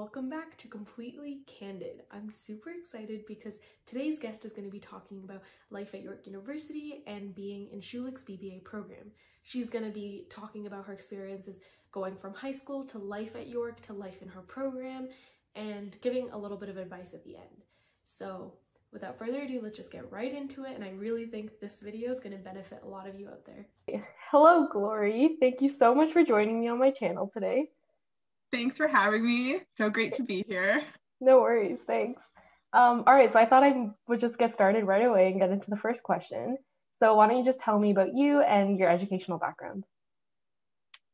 welcome back to Completely Candid. I'm super excited because today's guest is going to be talking about life at York University and being in Schulich's BBA program. She's going to be talking about her experiences going from high school to life at York to life in her program and giving a little bit of advice at the end. So without further ado, let's just get right into it and I really think this video is going to benefit a lot of you out there. Hello, Glory. Thank you so much for joining me on my channel today. Thanks for having me. So great to be here. No worries. Thanks. Um, all right. So I thought I would just get started right away and get into the first question. So why don't you just tell me about you and your educational background?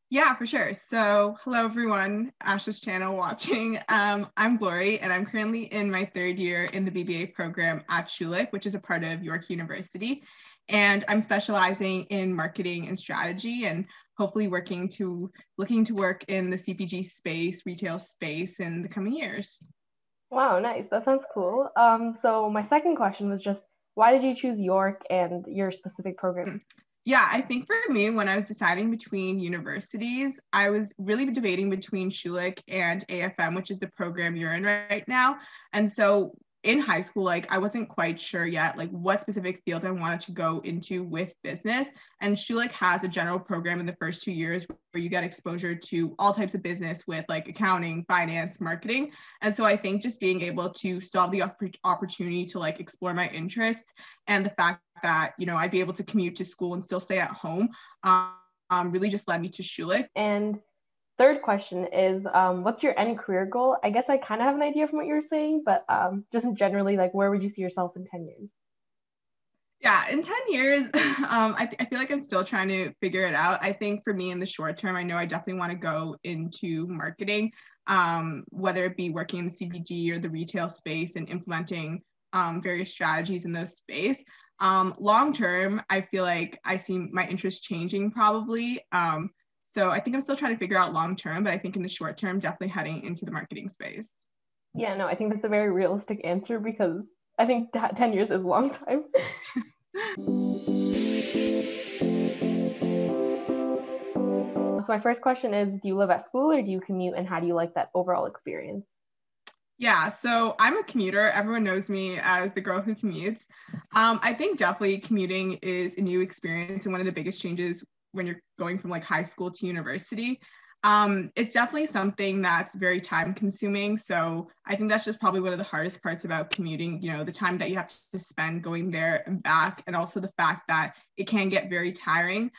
Yeah, for sure. So, hello everyone, Ash's channel watching. Um, I'm Glory, and I'm currently in my third year in the BBA program at Schulich, which is a part of York University. And I'm specializing in marketing and strategy, and hopefully working to looking to work in the CPG space, retail space in the coming years. Wow, nice. That sounds cool. Um, so my second question was just why did you choose York and your specific program? Yeah, I think for me, when I was deciding between universities, I was really debating between Schulich and AFM, which is the program you're in right now. And so in high school, like I wasn't quite sure yet, like what specific field I wanted to go into with business. And Schulich has a general program in the first two years where you get exposure to all types of business with like accounting, finance, marketing. And so I think just being able to still have the opportunity to like explore my interests and the fact that, you know, I'd be able to commute to school and still stay at home um, um really just led me to Schulich. And third question is um, what's your end career goal? I guess i kind of have an idea from what you're saying but um, just generally like where would you see yourself in 10 years? Yeah in 10 years um, I, th- I feel like i'm still trying to figure it out. I think for me in the short term i know i definitely want to go into marketing um, whether it be working in the cpg or the retail space and implementing um, various strategies in those space. Um, long term i feel like i see my interest changing probably um, so I think I'm still trying to figure out long term, but I think in the short term, definitely heading into the marketing space. Yeah, no, I think that's a very realistic answer because I think 10 years is a long time. so my first question is do you live at school or do you commute and how do you like that overall experience? Yeah, so I'm a commuter. Everyone knows me as the girl who commutes. Um, I think definitely commuting is a new experience and one of the biggest changes when you're going from like high school to university. Um, it's definitely something that's very time consuming. So i think that's just probably one of the hardest parts about commuting you know the time that you have to spend going there and back and also the fact that it can get very tiring.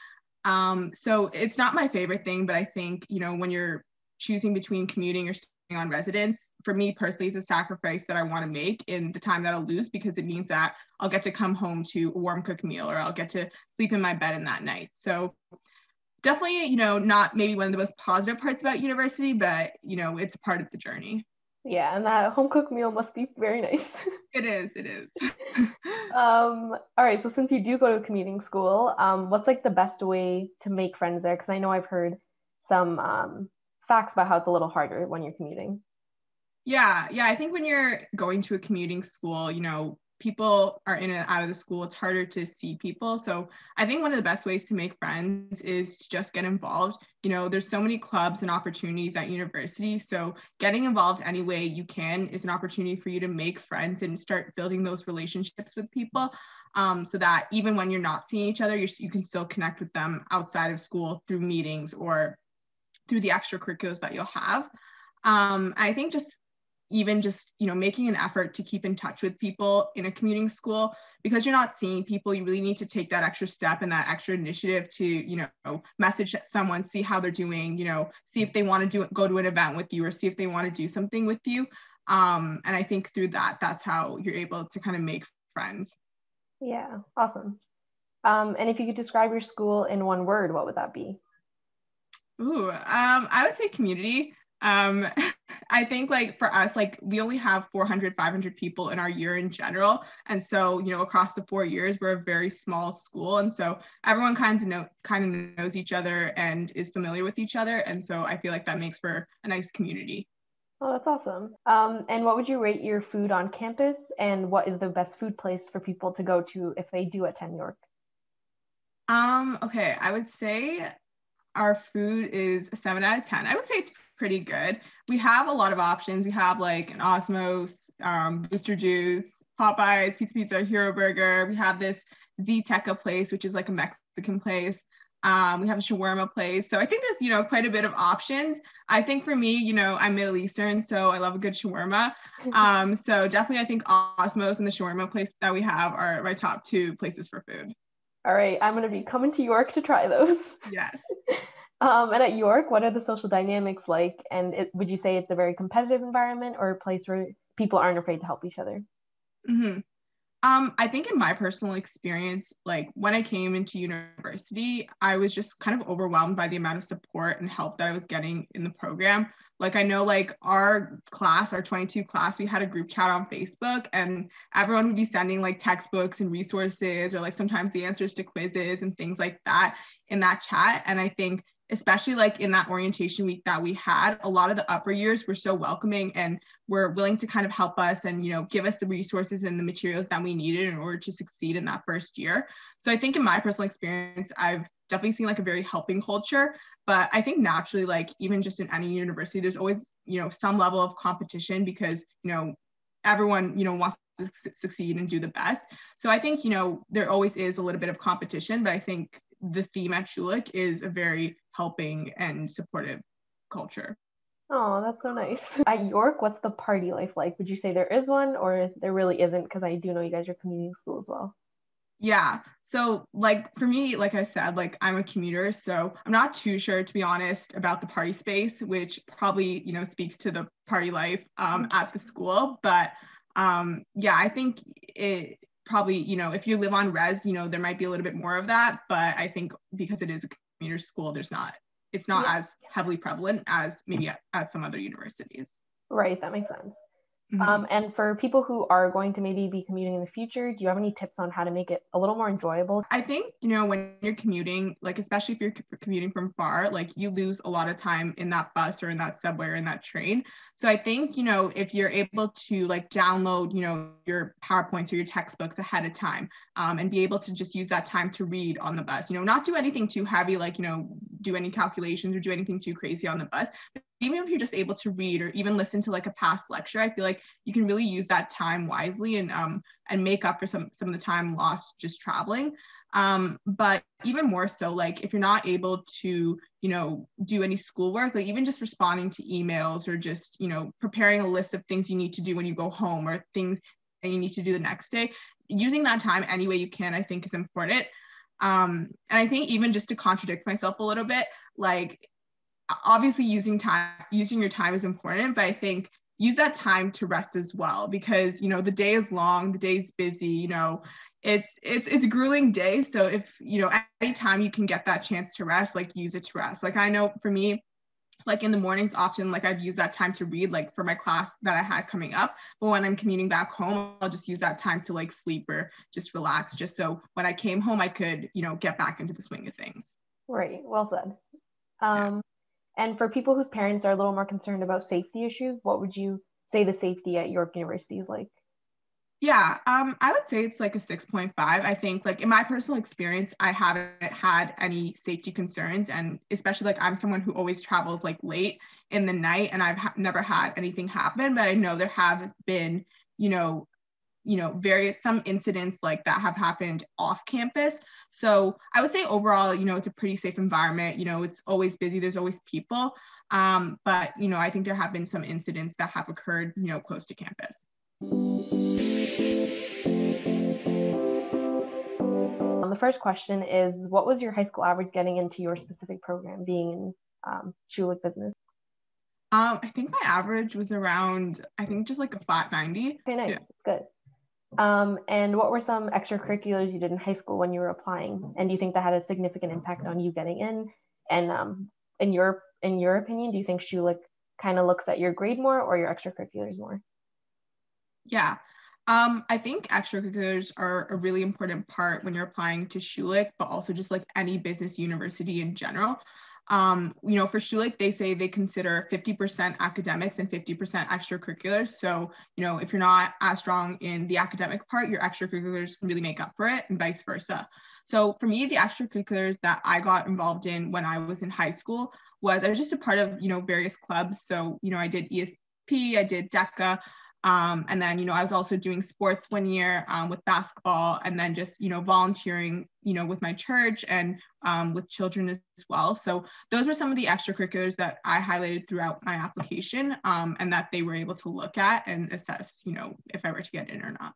Um, so it's not my favorite thing but i think you know when you're choosing between commuting or on residence for me personally it's a sacrifice that i want to make in the time that i'll lose because it means that I'll get to come home to a warm cooked meal or I'll get to sleep in my bed in that night. So definitely, you know, not maybe one of the most positive parts about university, but you know, it's a part of the journey. Yeah, and that home cooked meal must be very nice. it is, it is. um, all right, so since you do go to commuting school, um, what's like the best way to make friends there? Because I know I've heard some um, facts about how it's a little harder when you're commuting. Yeah, yeah. I think when you're going to a commuting school, you know, people are in and out of the school, it's harder to see people. So I think one of the best ways to make friends is to just get involved. You know, there's so many clubs and opportunities at university. So getting involved any way you can is an opportunity for you to make friends and start building those relationships with people. Um, so that even when you're not seeing each other, you can still connect with them outside of school through meetings or through the extracurriculars that you'll have. Um, I think just even just you know making an effort to keep in touch with people in a commuting school because you're not seeing people you really need to take that extra step and that extra initiative to you know message someone see how they're doing you know see if they want to do go to an event with you or see if they want to do something with you. Um, and i think through that that's how you're able to kind of make friends. Yeah awesome. Um, and if you could describe your school in one word what would that be Ooh, um, I would say community. Um i think like for us like we only have 400 500 people in our year in general. And so you know across the four years we're a very small school. And so everyone kind of know kind of knows each other and is familiar with each other. And so i feel like that makes for a nice community. Oh that's awesome. Um, and what would you rate your food on campus? And what is the best food place for people to go to if they do attend york? Um okay i would say our food is a seven out of 10. I would say it's pretty good. We have a lot of options. We have like an Osmow's, um, Booster Juice, Popeyes, Pizza Pizza, Hero Burger. We have this Z-Teca place, which is like a Mexican place. Um, we have a shawarma place. So I think there's, you know, quite a bit of options. I think for me, you know, I'm Middle Eastern, so I love a good shawarma. Um, so definitely I think Osmow's and the shawarma place that we have are my top two places for food. All right, I'm gonna be coming to York to try those. Yes. um, and at York, what are the social dynamics like? And it, would you say it's a very competitive environment or a place where people aren't afraid to help each other? Mm-hmm. Um, I think in my personal experience, like when I came into university, I was just kind of overwhelmed by the amount of support and help that I was getting in the program. Like I know like our class, our 22 class, we had a group chat on Facebook and everyone would be sending like textbooks and resources or like sometimes the answers to quizzes and things like that in that chat. And I think especially like in that orientation week that we had a lot of the upper years were so welcoming and were willing to kind of help us and you know give us the resources and the materials that we needed in order to succeed in that first year. So i think in my personal experience i've definitely seen like a very helping culture. But i think naturally like even just in any university there's always you know some level of competition because you know everyone you know wants to succeed and do the best. So i think you know there always is a little bit of competition but i think the theme at Schulich is a very helping and supportive culture. Oh, that's so nice. At York, what's the party life like? Would you say there is one or there really isn't? Because I do know you guys are commuting school as well. Yeah. So, like, for me, like I said, like, I'm a commuter. So, I'm not too sure, to be honest, about the party space, which probably, you know, speaks to the party life um, mm-hmm. at the school. But um, yeah, I think it, probably, you know, if you live on res, you know, there might be a little bit more of that. But I think because it is a commuter school, there's not, it's not yeah. as heavily prevalent as maybe at, at some other universities. Right. That makes sense. Mm-hmm. Um, and for people who are going to maybe be commuting in the future, do you have any tips on how to make it a little more enjoyable? I think, you know, when you're commuting, like, especially if you're commuting from far, like, you lose a lot of time in that bus or in that subway or in that train. So I think, you know, if you're able to like download, you know, your PowerPoints or your textbooks ahead of time um, and be able to just use that time to read on the bus, you know, not do anything too heavy, like, you know, do any calculations or do anything too crazy on the bus. But even if you're just able to read or even listen to like a past lecture, I feel like you can really use that time wisely and um, and make up for some some of the time lost just traveling. Um, but even more so, like if you're not able to, you know, do any schoolwork, like even just responding to emails or just, you know, preparing a list of things you need to do when you go home or things that you need to do the next day, using that time any way you can, I think is important. Um, and I think even just to contradict myself a little bit, like obviously using time, using your time is important, but I think use that time to rest as well because you know the day is long the day's busy you know it's it's it's a grueling day. So if you know anytime you can get that chance to rest like use it to rest. Like i know for me like in the mornings often like i've used that time to read like for my class that i had coming up. But when i'm commuting back home i'll just use that time to like sleep or just relax just so when i came home i could you know get back into the swing of things. Right well said. Um yeah. And for people whose parents are a little more concerned about safety issues what would you say the safety at york university is like yeah, um, I would say it's like a 6.5. I think, like, in my personal experience, I haven't had any safety concerns. And especially, like, I'm someone who always travels like late in the night, and I've ha- never had anything happen. But I know there have been, you know, you know, various some incidents like that have happened off campus. So I would say overall, you know, it's a pretty safe environment. You know, it's always busy, there's always people. Um, but, you know, I think there have been some incidents that have occurred, you know, close to campus. Um, the first question is What was your high school average getting into your specific program, being in um, Schulich business? Um, I think my average was around, I think just like a flat 90. Okay, nice. Yeah. Good. Um, and what were some extracurriculars you did in high school when you were applying? And do you think that had a significant impact on you getting in? And um, in your in your opinion, do you think Schulich kind of looks at your grade more or your extracurriculars more? Yeah. Um, I think extracurriculars are a really important part when you're applying to Schulich, but also just like any business university in general. Um, you know, for Schulich, they say they consider 50% academics and 50% extracurriculars. So, you know, if you're not as strong in the academic part, your extracurriculars can really make up for it and vice versa. So for me, the extracurriculars that I got involved in when I was in high school was I was just a part of, you know, various clubs. So, you know, I did ESP, I did DECA, um, and then, you know, I was also doing sports one year um, with basketball and then just, you know, volunteering, you know, with my church and um, with children as well. So those were some of the extracurriculars that I highlighted throughout my application um, and that they were able to look at and assess, you know, if I were to get in or not.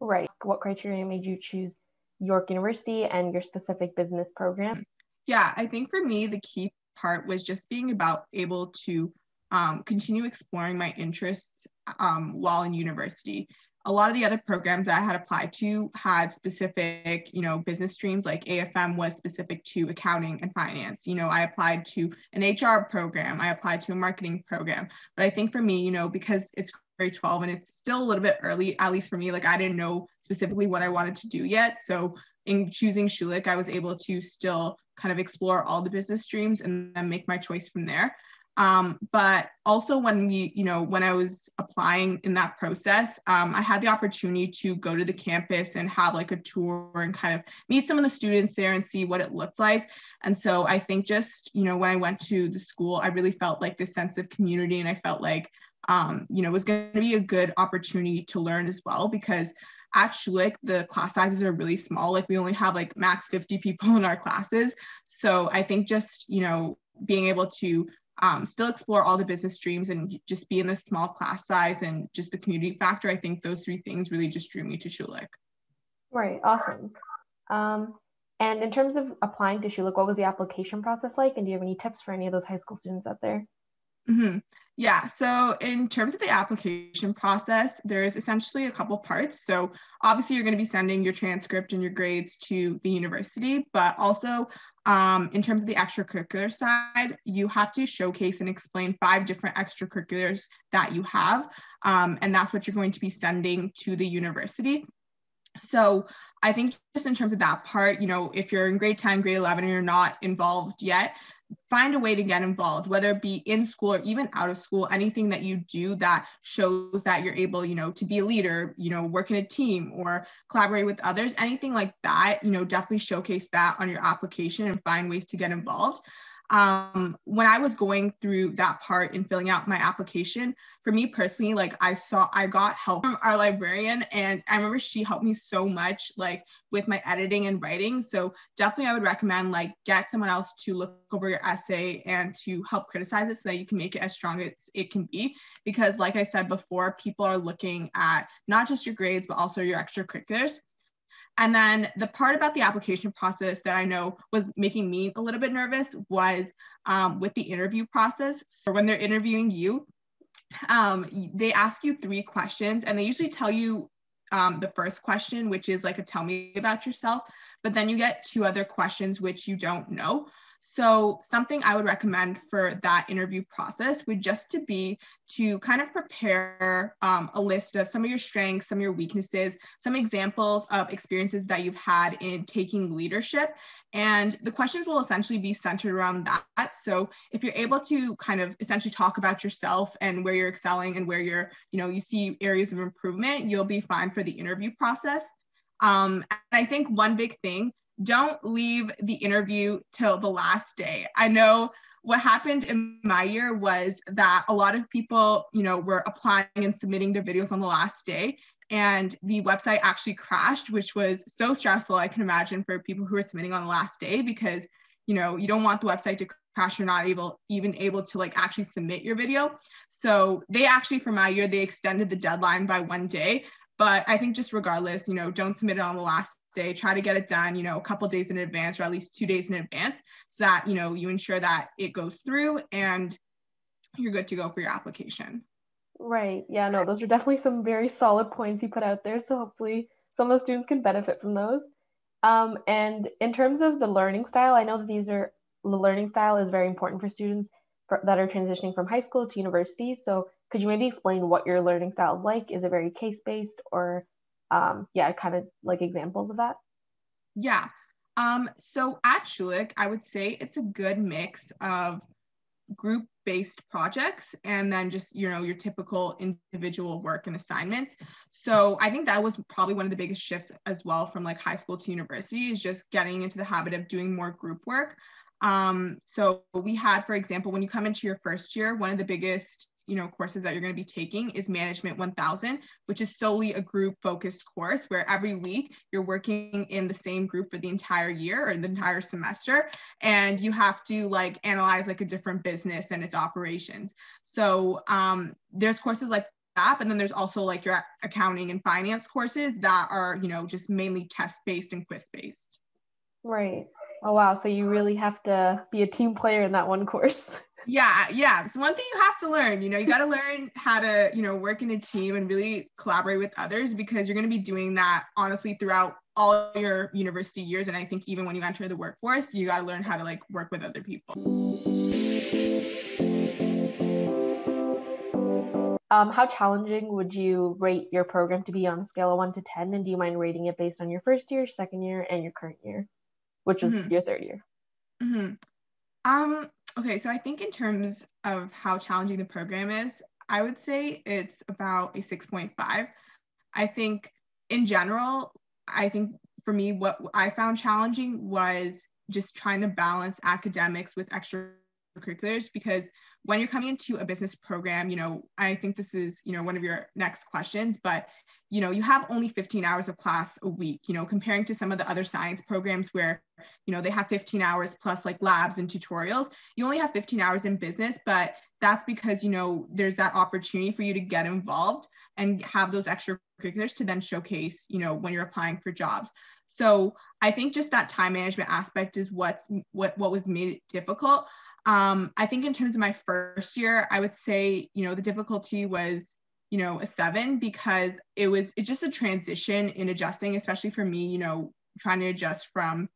Right. What criteria made you choose York University and your specific business program? Yeah, I think for me, the key part was just being about able to um, continue exploring my interests um, while in university. A lot of the other programs that I had applied to had specific, you know, business streams. Like AFM was specific to accounting and finance. You know, I applied to an HR program. I applied to a marketing program. But I think for me, you know, because it's grade 12 and it's still a little bit early, at least for me, like I didn't know specifically what I wanted to do yet. So in choosing Schulich, I was able to still kind of explore all the business streams and then make my choice from there. Um, but also when we, you know, when I was applying in that process, um, I had the opportunity to go to the campus and have like a tour and kind of meet some of the students there and see what it looked like. And so I think just, you know, when I went to the school, I really felt like this sense of community and I felt like, um, you know, it was going to be a good opportunity to learn as well because at Schulich, the class sizes are really small. Like we only have like max 50 people in our classes. So I think just, you know, being able to um, still explore all the business streams and just be in this small class size and just the community factor. I think those three things really just drew me to Schulich. Right, awesome. Um, and in terms of applying to Schulich, what was the application process like? And do you have any tips for any of those high school students out there? Mm-hmm. Yeah, so in terms of the application process, there's essentially a couple parts. So obviously, you're going to be sending your transcript and your grades to the university, but also um, in terms of the extracurricular side, you have to showcase and explain five different extracurriculars that you have. Um, and that's what you're going to be sending to the university. So I think just in terms of that part, you know, if you're in grade 10, grade 11, and you're not involved yet, find a way to get involved whether it be in school or even out of school anything that you do that shows that you're able you know to be a leader you know work in a team or collaborate with others anything like that you know definitely showcase that on your application and find ways to get involved um, when I was going through that part and filling out my application, for me personally, like I saw, I got help from our librarian, and I remember she helped me so much, like with my editing and writing. So definitely, I would recommend like get someone else to look over your essay and to help criticize it so that you can make it as strong as it can be. Because, like I said before, people are looking at not just your grades but also your extracurriculars. And then the part about the application process that I know was making me a little bit nervous was um, with the interview process. So when they're interviewing you, um, they ask you three questions and they usually tell you um, the first question, which is like a tell me about yourself, but then you get two other questions which you don't know. So something I would recommend for that interview process would just to be to kind of prepare um, a list of some of your strengths, some of your weaknesses, some examples of experiences that you've had in taking leadership. And the questions will essentially be centered around that. So if you're able to kind of essentially talk about yourself and where you're excelling and where you're, you know, you see areas of improvement, you'll be fine for the interview process. Um, and I think one big thing don't leave the interview till the last day. I know what happened in my year was that a lot of people, you know, were applying and submitting their videos on the last day and the website actually crashed, which was so stressful I can imagine for people who are submitting on the last day because, you know, you don't want the website to crash you're not able even able to like actually submit your video. So they actually for my year they extended the deadline by one day, but I think just regardless, you know, don't submit it on the last day try to get it done you know a couple days in advance or at least two days in advance so that you know you ensure that it goes through and you're good to go for your application. Right. Yeah no those are definitely some very solid points you put out there. So hopefully some of the students can benefit from those. Um, and in terms of the learning style i know that these are the learning style is very important for students for, that are transitioning from high school to university. So could you maybe explain what your learning style is like? Is it very case based or um, yeah, kind of like examples of that? Yeah. Um, so at Schulich, I would say it's a good mix of group based projects and then just you know your typical individual work and assignments so i think that was probably one of the biggest shifts as well from like high school to university is just getting into the habit of doing more group work um, so we had for example when you come into your first year one of the biggest you know courses that you're going to be taking is management 1000 which is solely a group focused course where every week you're working in the same group for the entire year or the entire semester. And you have to like analyze like a different business and its operations. So um, there's courses like that but then there's also like your accounting and finance courses that are you know just mainly test based and quiz based right. Oh wow. So you really have to be a team player in that one course yeah yeah. It's one thing you have to learn you know you got to learn how to you know work in a team and really collaborate with others because you're going to be doing that honestly throughout all your university years. And i think even when you enter the workforce you got to learn how to like work with other people. Um, how challenging would you rate your program to be on a scale of 1 to 10 and do you mind rating it based on your first year second year and your current year? Which is mm-hmm. your third year? Mm-hmm. um Okay, so I think in terms of how challenging the program is, I would say it's about a 6.5. I think in general, I think for me, what I found challenging was just trying to balance academics with extracurriculars because when you're coming into a business program, you know, I think this is, you know, one of your next questions, but you know, you have only 15 hours of class a week, you know, comparing to some of the other science programs where, you know, they have 15 hours plus like labs and tutorials. You only have 15 hours in business, but that's because, you know, there's that opportunity for you to get involved and have those extracurriculars to then showcase, you know, when you're applying for jobs. So I think just that time management aspect is what's what what was made it difficult. Um, I think in terms of my first year, I would say, you know, the difficulty was, you know, a seven because it was it's just a transition in adjusting, especially for me, you know, trying to adjust from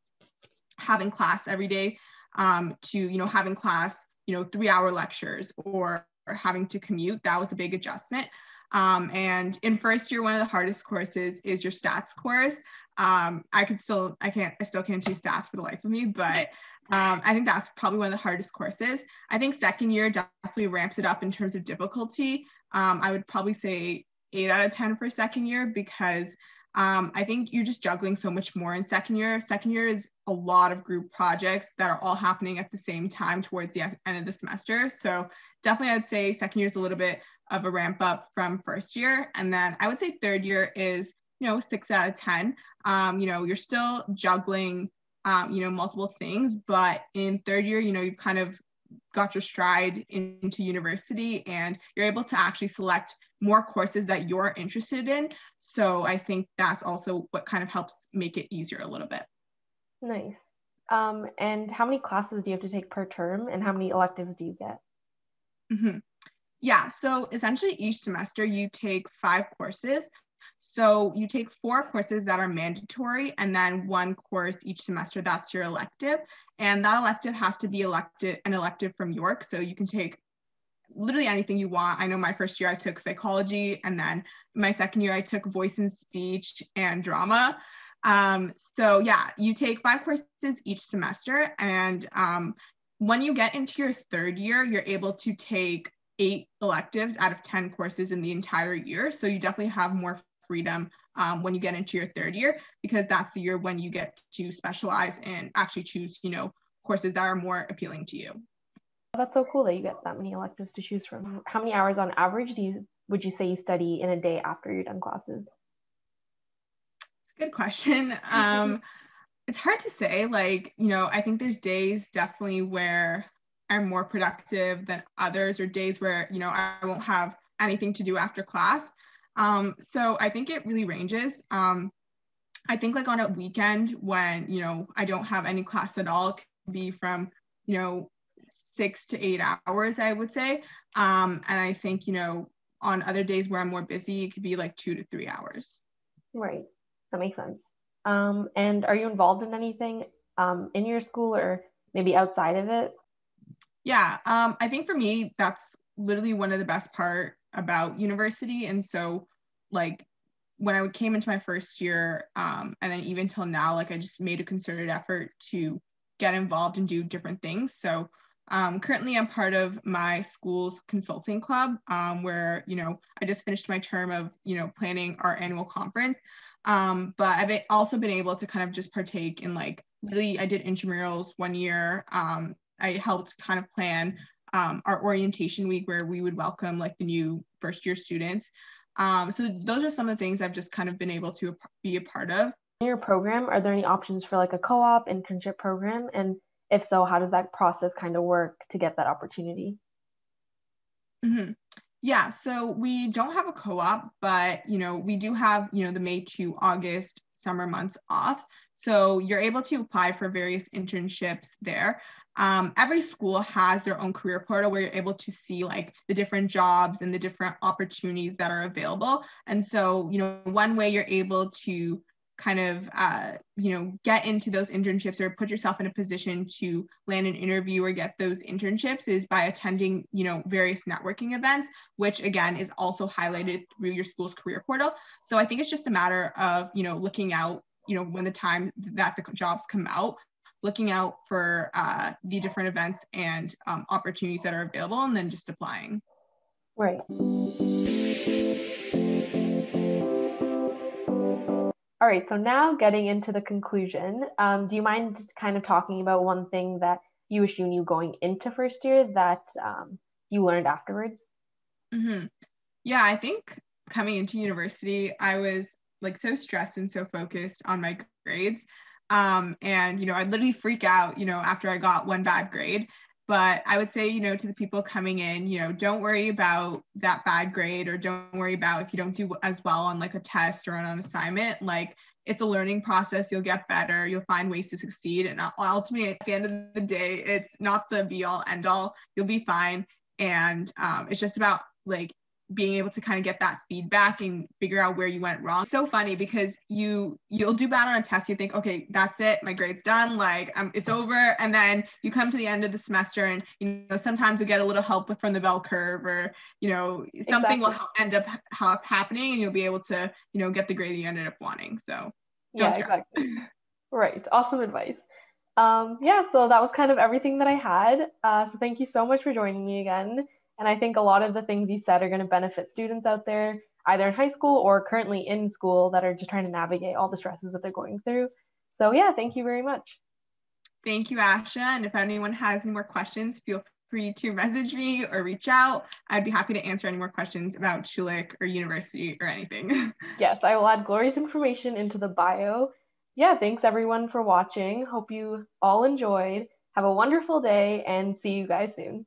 having class every day um, to, you know, having class, you know, three hour lectures or, or having to commute. That was a big adjustment. Um, and in first year, one of the hardest courses is your stats course. Um, I could still, I can't, I still can't do stats for the life of me, but um, I think that's probably one of the hardest courses. I think second year definitely ramps it up in terms of difficulty. Um, I would probably say eight out of 10 for second year because um, I think you're just juggling so much more in second year. Second year is a lot of group projects that are all happening at the same time towards the end of the semester. So definitely I'd say second year is a little bit of a ramp up from first year. And then I would say third year is, you know, six out of 10. Um, you know, you're still juggling um, you know, multiple things. But in third year, you know, you've kind of got your stride into university and you're able to actually select more courses that you're interested in. So I think that's also what kind of helps make it easier a little bit. Nice. Um, and how many classes do you have to take per term and how many electives do you get? Mm-hmm. Yeah, so essentially each semester you take five courses. So you take four courses that are mandatory and then one course each semester that's your elective. And that elective has to be elected an elective from York. So you can take literally anything you want. I know my first year I took psychology and then my second year I took voice and speech and drama. Um, so yeah, you take five courses each semester and um, when you get into your third year, you're able to take eight electives out of 10 courses in the entire year. So you definitely have more freedom um, when you get into your third year because that's the year when you get to specialize and actually choose you know courses that are more appealing to you. That's so cool that you get that many electives to choose from. How many hours on average do you would you say you study in a day after you're done classes? It's a good question. Um, it's hard to say. Like you know i think there's days definitely where i'm more productive than others or days where you know i won't have anything to do after class um, so I think it really ranges. Um, I think like on a weekend when, you know, I don't have any class at all, it can be from, you know, six to eight hours, I would say. Um, and I think, you know, on other days where I'm more busy, it could be like two to three hours. Right. That makes sense. Um, and are you involved in anything um, in your school or maybe outside of it? Yeah, um, I think for me, that's literally one of the best part about university. And so, like, when I came into my first year, um, and then even till now, like, I just made a concerted effort to get involved and do different things. So, Um, currently, I'm part of my school's consulting club, um, where you know I just finished my term of you know planning our annual conference. Um, but I've also been able to kind of just partake in like really I did intramurals one year. I helped kind of plan um, our orientation week where we would welcome like the new first year students. Um, so those are some of the things I've just kind of been able to be a part of. In your program, are there any options for like a co-op internship program? And if so, how does that process kind of work to get that opportunity? Mm-hmm. Yeah, so we don't have a co-op, but you know we do have you know the May to August summer months off. So you're able to apply for various internships there. Um, every school has their own career portal where you're able to see like the different jobs and the different opportunities that are available. And so, you know, one way you're able to kind of uh, you know get into those internships or put yourself in a position to land an interview or get those internships is by attending you know various networking events which again is also highlighted through your school's career portal so i think it's just a matter of you know looking out you know when the time that the jobs come out looking out for uh, the different events and um, opportunities that are available and then just applying right All right, so now getting into the conclusion, um, do you mind kind of talking about one thing that you wish you knew going into first year that um, you learned afterwards? Mm-hmm. Yeah, I think coming into university, I was like so stressed and so focused on my grades. Um, and, you know, I'd literally freak out, you know, after I got one bad grade. But I would say, you know, to the people coming in, you know, don't worry about that bad grade or don't worry about if you don't do as well on like a test or on an assignment. Like it's a learning process. You'll get better. You'll find ways to succeed. And ultimately, at the end of the day, it's not the be all end all. You'll be fine. And um, it's just about like being able to kind of get that feedback and figure out where you went wrong. So funny because you you'll do bad on a test, you think, okay, that's it, my grade's done, like um, it's over, and then you come to the end of the semester, and you know sometimes you get a little help from the bell curve, or you know something exactly. will end up ha- happening, and you'll be able to you know get the grade you ended up wanting. So yeah, stress. exactly. right, awesome advice. Um, yeah, so that was kind of everything that I had. Uh, so thank you so much for joining me again. And I think a lot of the things you said are going to benefit students out there, either in high school or currently in school, that are just trying to navigate all the stresses that they're going through. So, yeah, thank you very much. Thank you, Asha. And if anyone has any more questions, feel free to message me or reach out. I'd be happy to answer any more questions about Schulich or university or anything. yes, I will add Gloria's information into the bio. Yeah, thanks everyone for watching. Hope you all enjoyed. Have a wonderful day and see you guys soon.